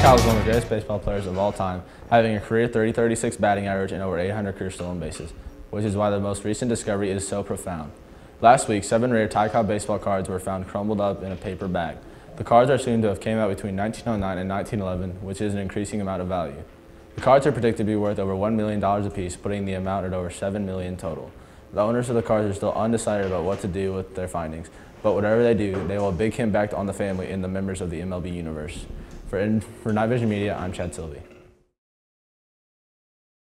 Kyle is one of the greatest baseball players of all time, having a career 30-36 batting average and over 800 career stolen bases, which is why the most recent discovery is so profound. Last week, seven rare Ty Cobb baseball cards were found crumbled up in a paper bag. The cards are assumed to have came out between 1909 and 1911, which is an increasing amount of value. The cards are predicted to be worth over $1 million apiece, putting the amount at over 7 million total. The owners of the cards are still undecided about what to do with their findings, but whatever they do, they will big impact on the family and the members of the MLB universe. For, for KnightVision Media, I'm Chad Silvey.